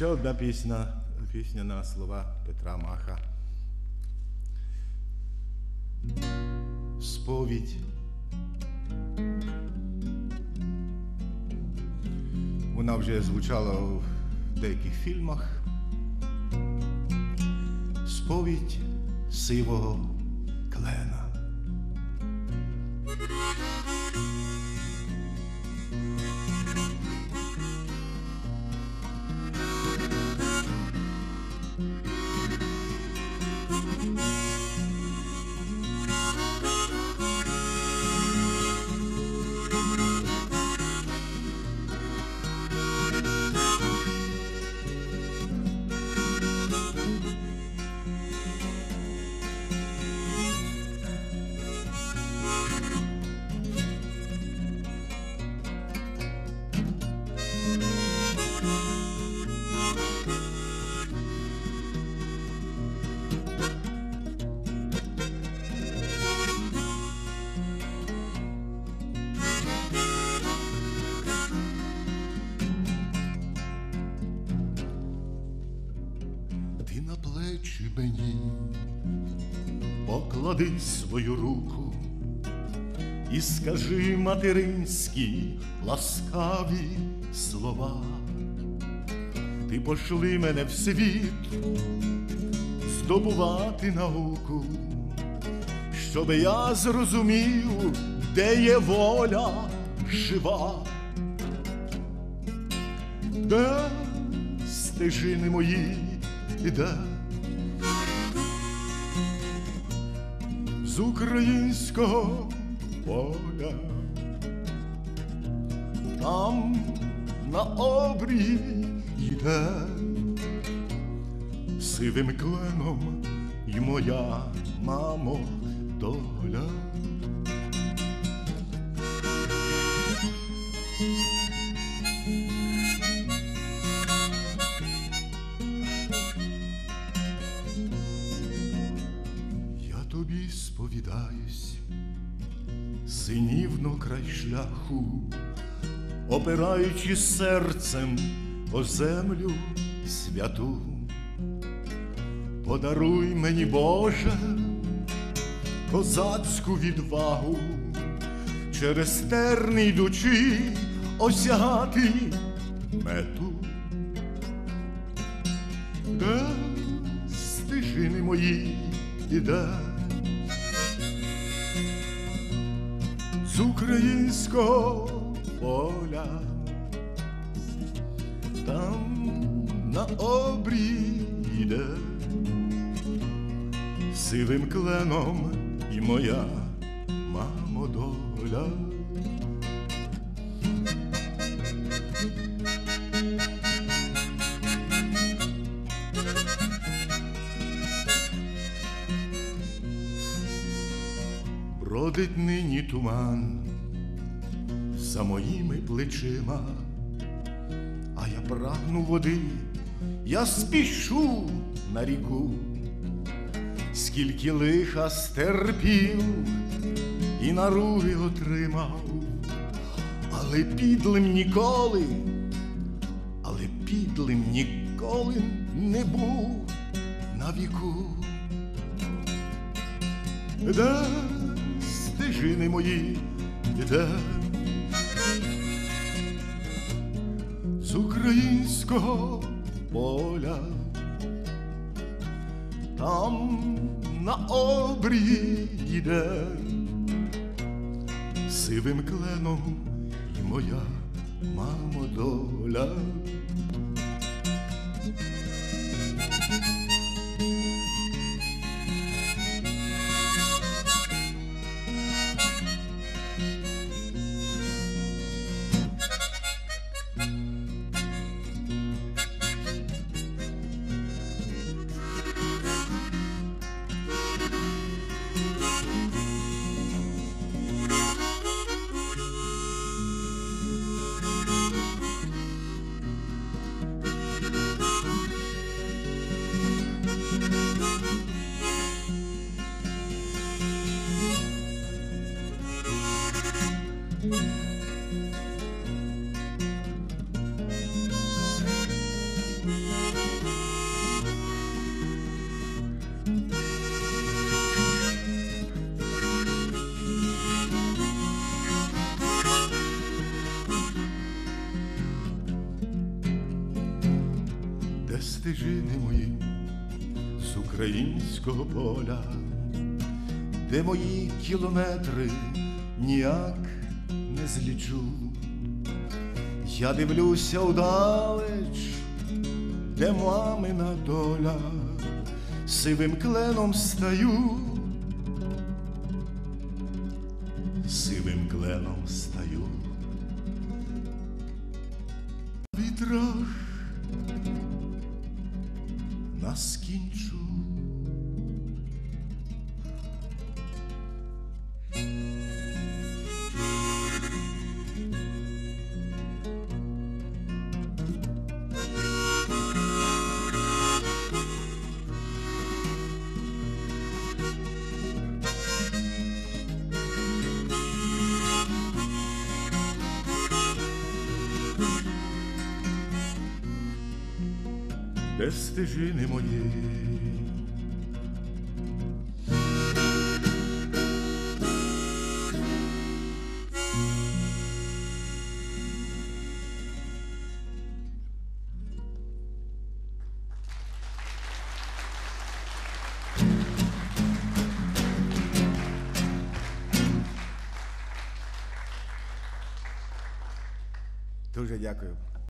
Ще одна пісня, пісня на слова Петра Маха. Сповідь. Вона вже звучала в деяких фільмах. Сповідь сивого клена. Ти на плечі мені поклади свою руку і скажи материнські ласкаві слова. Ти пошли мене в світ здобувати науку, щоб я зрозумів, де є воля жива, де стежини мої іде. З українського поля, там на обрії йде сивим кленом і моя мамо доля. Сповідаюсь, синівно край шляху, опираючи серцем о землю святу. Подаруй мені, Боже, козацьку відвагу, через терни йдучи осягати мету. Де стежини мої іде українського поля, там на обріде сивим кленом і моя мамо доля. Бродить нині туман за моїми плечима, а я прагну води, я спішу на ріку, скільки лиха стерпів і наруги отримав, але підлим ніколи, але підлим ніколи не був на віку. Де стежини мої, де з українського поля, там на обрії йде. Сивим кленом і моя мамо доля. Де стежини мої? З українського поля, де мої кілометри? Ніяк не злічу. Я дивлюся удалеч, де мамина доля, сивим кленом стаю, сивим кленом стаю. mas que де стежини. Дуже дякую.